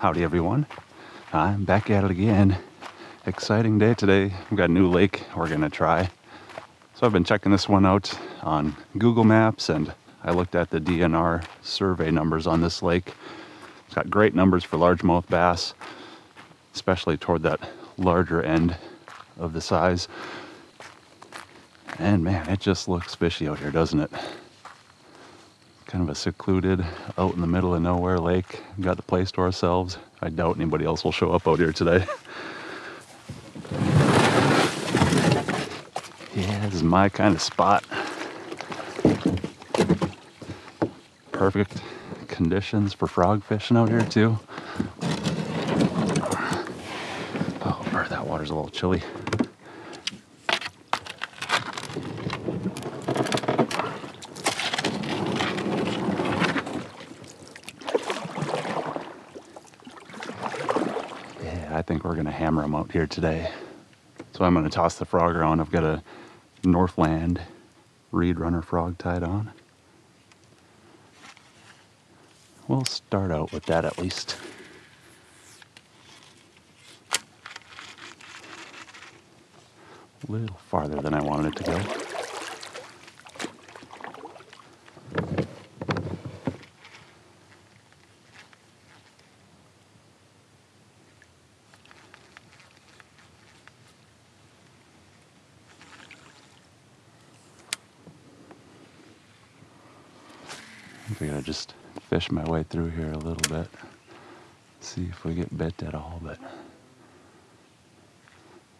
Howdy everyone. I'm back at it again. Exciting day today. We've got a new lake we're gonna try. So I've been checking this one out on Google Maps and I looked at the DNR survey numbers on this lake. It's got great numbers for largemouth bass, especially toward that larger end of the size. And man, it just looks fishy out here, doesn't it? Kind of a secluded, out in the middle of nowhere lake. We've got the place to ourselves. I doubt anybody else will show up out here today. yeah, this is my kind of spot. Perfect conditions for frog fishing out here too. Oh, that water's a little chilly. I think we're here today. So I'm gonna toss the frog around. I've got a Northland Reed Runner frog tied on. We'll start out with that at least. A little farther than I wanted it to go. I'm gonna just fish my way through here a little bit. See if we get bit at all, but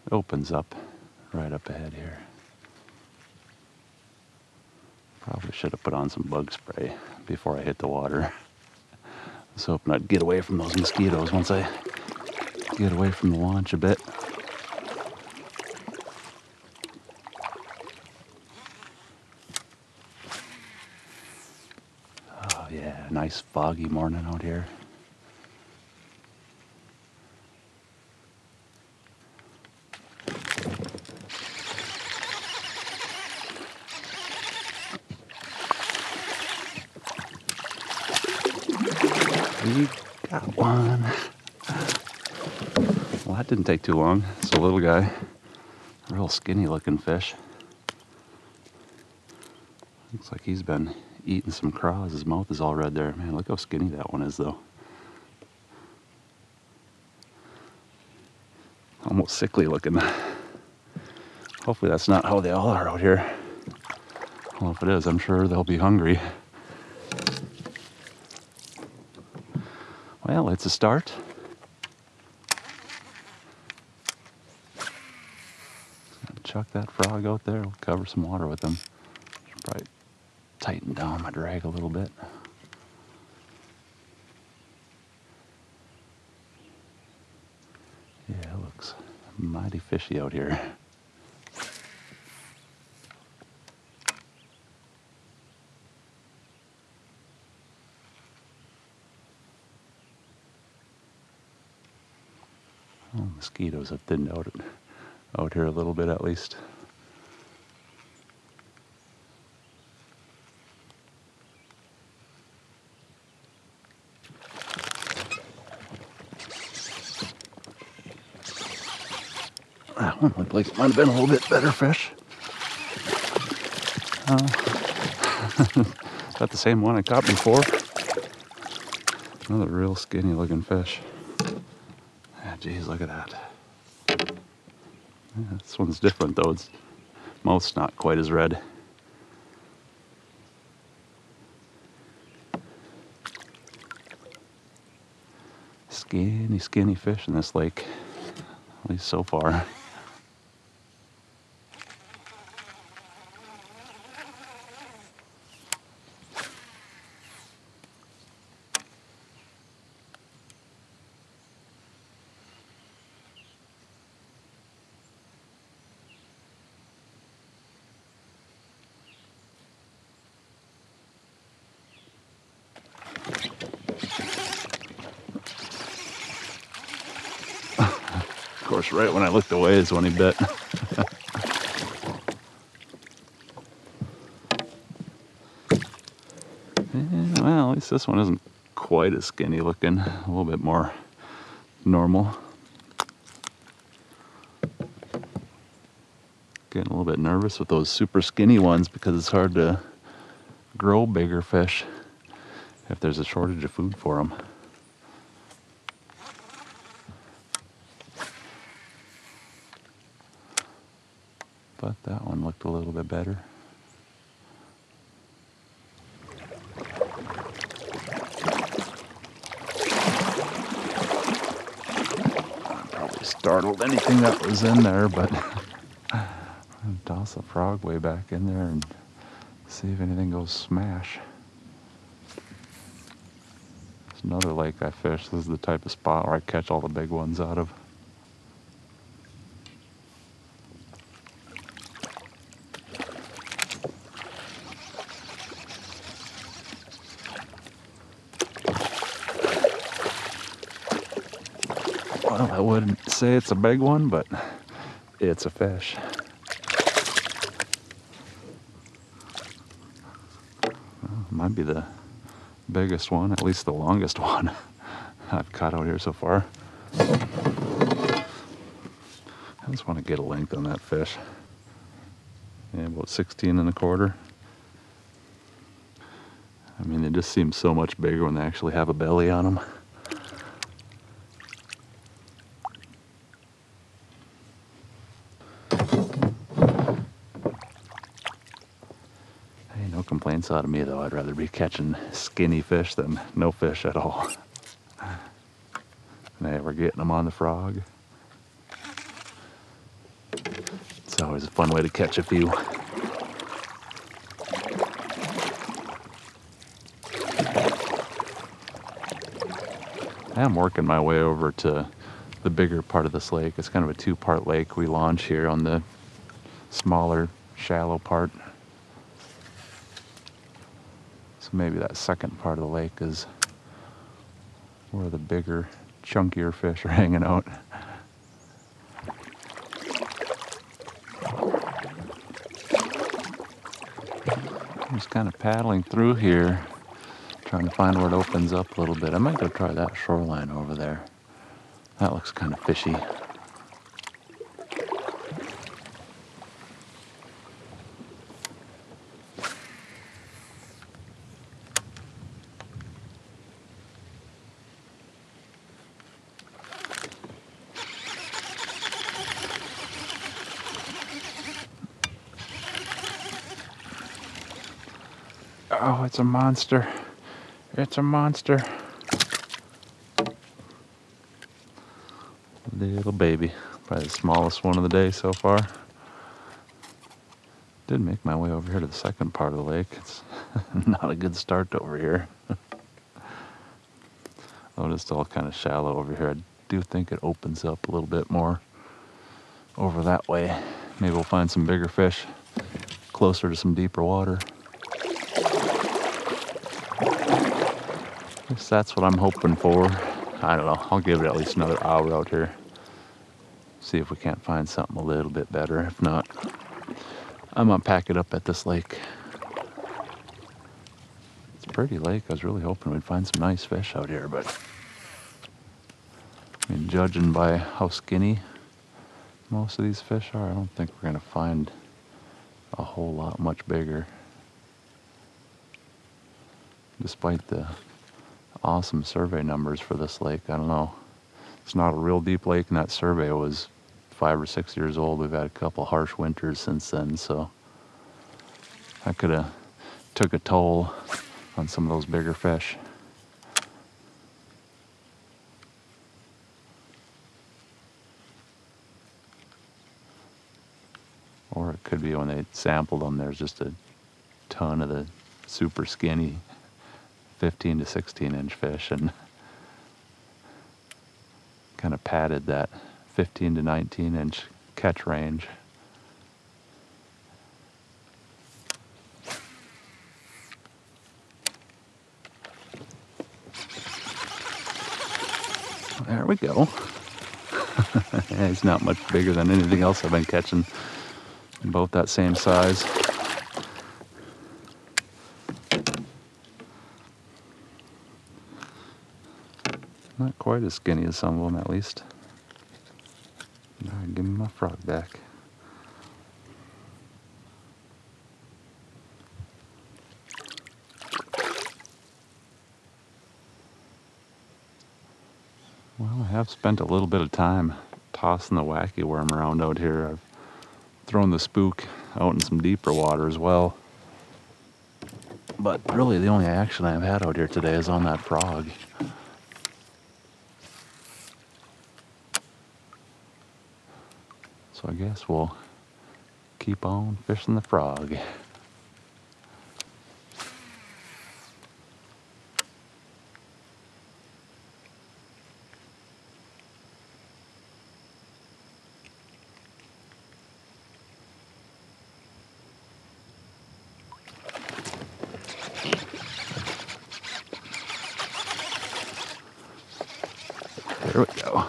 it opens up right up ahead here. Probably should have put on some bug spray before I hit the water. I was hoping I'd get away from those mosquitoes once I get away from the launch a bit. Nice foggy morning out here. We got one. Well, that didn't take too long. It's a little guy, real skinny looking fish. Looks like he's been eating some craws. His mouth is all red there. Man, look how skinny that one is, though. Almost sickly looking. Hopefully that's not how they all are out here. Well, if it is, I'm sure they'll be hungry. Well, it's a start. Chuck that frog out there. We'll cover some water with him. Tighten down my drag a little bit. Yeah, it looks mighty fishy out here. Oh, mosquitoes have thinned out, out here a little bit at least. That one looked like might have been a little bit better fish. Uh, got the same one I caught before. Another real skinny looking fish. Ah, geez, look at that. Yeah, this one's different though. Its mouth's not quite as red. Skinny, skinny fish in this lake, at least so far. Course, right when I looked away is when he bit. yeah, well, at least this one isn't quite as skinny looking. A little bit more normal. Getting a little bit nervous with those super skinny ones because it's hard to grow bigger fish if there's a shortage of food for them. But that one looked a little bit better. Probably startled anything that was in there, but toss a frog way back in there and see if anything goes smash. It's another lake I fish. This is the type of spot where I catch all the big ones out of. Well, I wouldn't say it's a big one, but it's a fish. Well, might be the biggest one, at least the longest one I've caught out here so far. I just want to get a length on that fish. Yeah, about 16 and a quarter. I mean, they just seem so much bigger when they actually have a belly on them. Out of me though. I'd rather be catching skinny fish than no fish at all. Hey, we're getting them on the frog. It's always a fun way to catch a few. I am working my way over to the bigger part of this lake. It's kind of a two-part lake. We launch here on the smaller, shallow part. Maybe that second part of the lake is where the bigger, chunkier fish are hanging out. I'm just kind of paddling through here, trying to find where it opens up a little bit. I might go try that shoreline over there. That looks kind of fishy. Oh, it's a monster. It's a monster. Little baby. Probably the smallest one of the day so far. Did make my way over here to the second part of the lake. It's not a good start over here. oh, it's all kind of shallow over here. I do think it opens up a little bit more over that way. Maybe we'll find some bigger fish closer to some deeper water. Guess that's what I'm hoping for. I don't know. I'll give it at least another hour out here. See if we can't find something a little bit better. If not, I'm gonna pack it up at this lake. It's a pretty lake. I was really hoping we'd find some nice fish out here, but I mean, judging by how skinny most of these fish are, I don't think we're gonna find a whole lot much bigger. Despite the awesome survey numbers for this lake. I don't know. It's not a real deep lake, and that survey was five or six years old. We've had a couple harsh winters since then, so I could have took a toll on some of those bigger fish. Or it could be when they sampled them, there's just a ton of the super skinny 15 to 16 inch fish and kind of padded that 15 to 19 inch catch range. There we go. He's not much bigger than anything else I've been catching. Both that same size. Not quite as skinny as some of them, at least. Now give me my frog back. Well, I have spent a little bit of time tossing the wacky worm around out here. I've thrown the spook out in some deeper water as well. But really, the only action I've had out here today is on that frog. So I guess we'll keep on fishing the frog. There we go.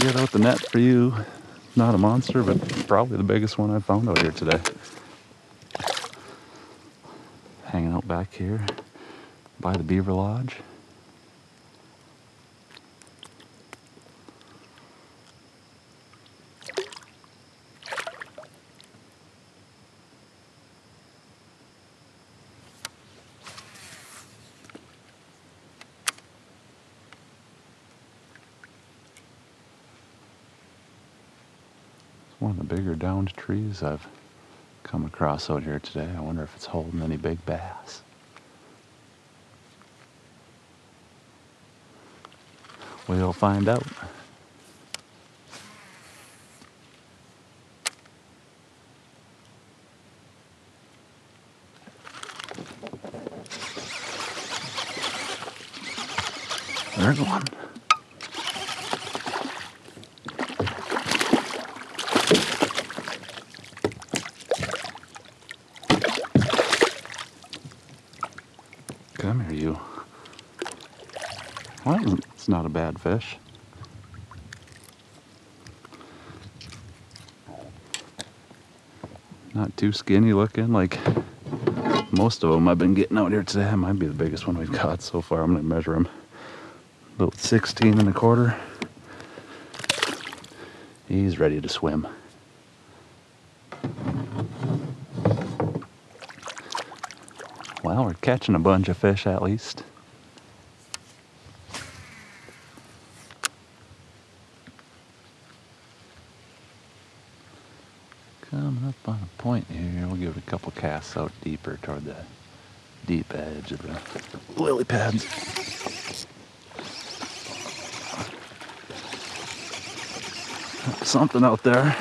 Get out the net for you. Not a monster, but probably the biggest one I've found out here today. Hanging out back here by the Beaver Lodge. One of the bigger downed trees I've come across out here today. I wonder if it's holding any big bass. We'll find out. There's one. Come here, you. Well, it's not a bad fish. Not too skinny looking, like most of them I've been getting out here today. That might be the biggest one we've got so far. I'm gonna measure him. About 16 and a quarter. He's ready to swim. Well, we're catching a bunch of fish at least. Coming up on a point here, we'll give it a couple casts out deeper toward the deep edge of the lily pads. Something out there.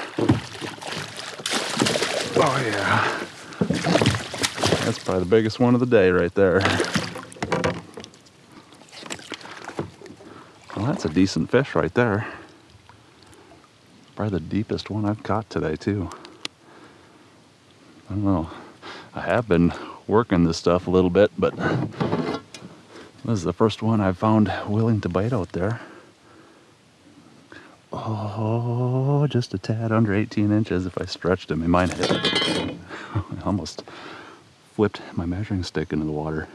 Oh yeah. That's probably the biggest one of the day right there. Well, that's a decent fish right there. Probably the deepest one I've caught today, too. I don't know. I have been working this stuff a little bit, but this is the first one I've found willing to bite out there. Oh, just a tad under 18 inches. If I stretched him, he might hit. Almost flipped my measuring stick into the water.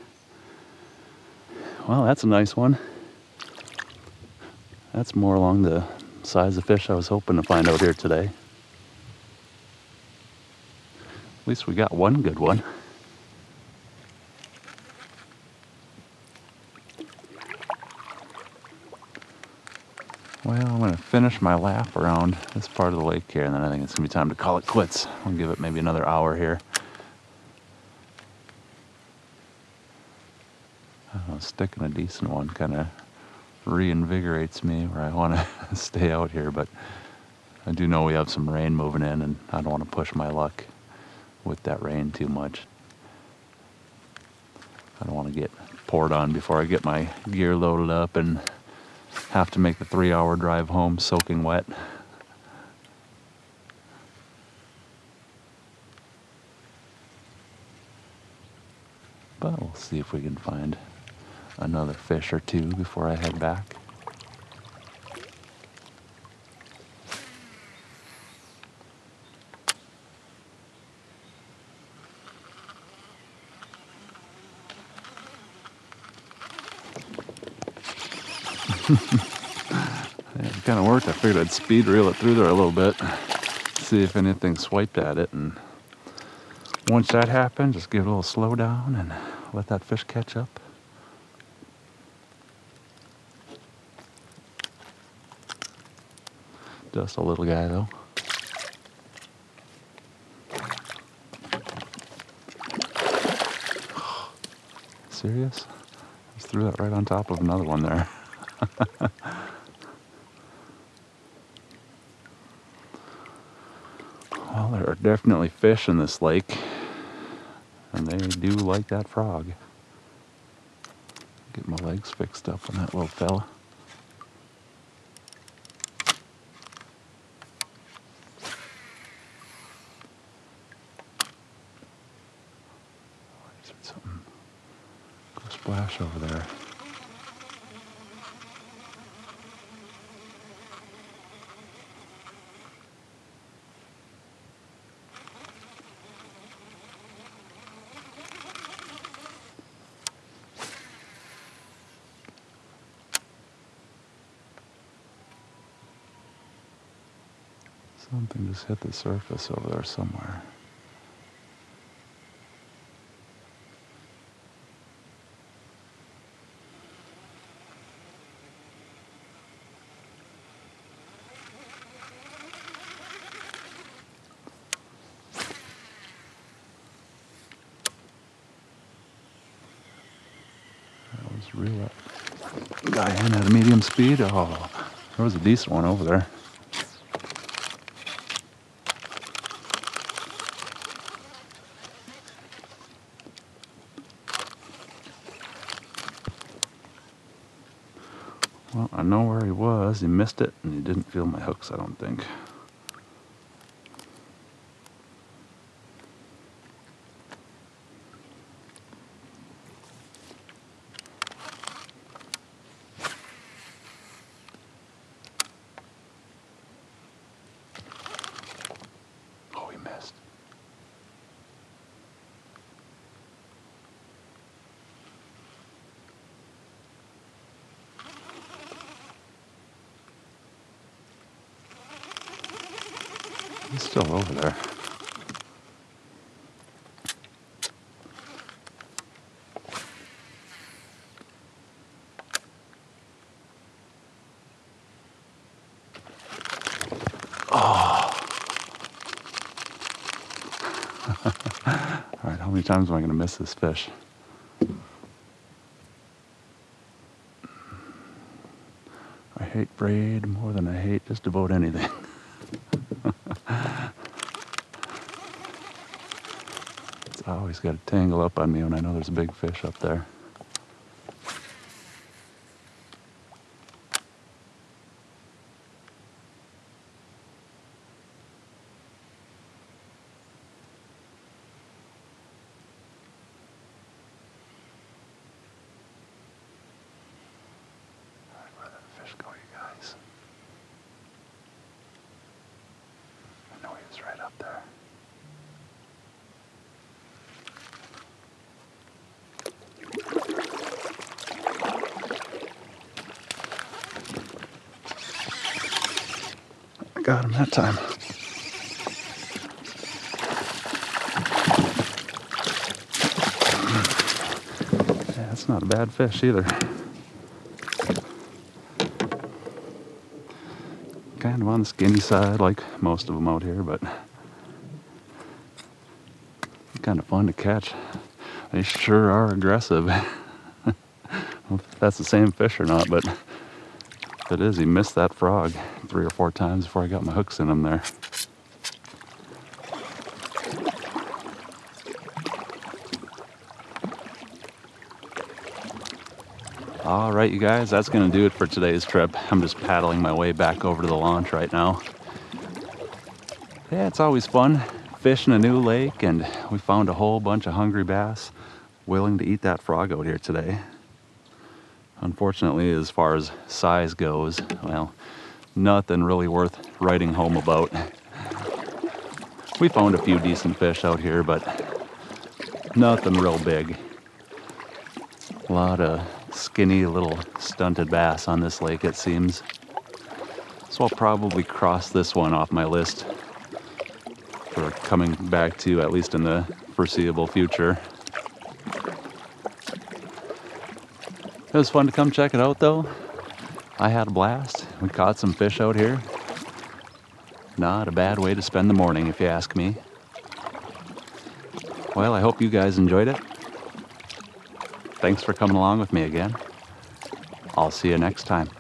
Well, that's a nice one. That's more along the size of fish I was hoping to find out here today. At least we got one good one. Well, I'm gonna finish my lap around this part of the lake here, and then I think it's gonna be time to call it quits. I'll give it maybe another hour here. Uh, sticking a decent one kind of reinvigorates me where I want to stay out here, but I do know we have some rain moving in, and I don't want to push my luck with that rain too much. I don't want to get poured on before I get my gear loaded up and have to make the three hour drive home soaking wet. But we'll see if we can find another fish or two before I head back. it kind of worked. I figured I'd speed reel it through there a little bit, see if anything swiped at it. And once that happened, just give it a little slow down and let that fish catch up. Just a little guy though. Serious? Just threw that right on top of another one there. well, there are definitely fish in this lake, and they do like that frog. Get my legs fixed up on that little fella. Something go over there. Something just hit the surface over there somewhere. Was real up. Guy in at a medium speed. Oh, there was a decent one over there. Well, I know where he was. He missed it, and he didn't feel my hooks, I don't think. Oh, he missed. He's still over there. Oh. All right, how many times am I going to miss this fish? I hate braid more than I hate just about anything. It's always got a tangle up on me when I know there's a big fish up there. All right, where did the fish go, you guys? I know he was right up there. I got him that time. Yeah, that's not a bad fish either. Kind of on the skinny side, like most of them out here, but kind of fun to catch. They sure are aggressive. Well, that's the same fish or not, but if it is, he missed that frog three or four times before I got my hooks in them there. All right, you guys, that's going to do it for today's trip. I'm just paddling my way back over to the launch right now. Yeah, it's always fun fishing a new lake, and we found a whole bunch of hungry bass willing to eat that frog out here today. Unfortunately, as far as size goes, well, nothing really worth writing home about. We found a few decent fish out here, but nothing real big. A lot of skinny little stunted bass on this lake, it seems. So I'll probably cross this one off my list for coming back to, at least in the foreseeable future. It was fun to come check it out though. I had a blast. We caught some fish out here. Not a bad way to spend the morning, if you ask me. Well, I hope you guys enjoyed it. Thanks for coming along with me again. I'll see you next time.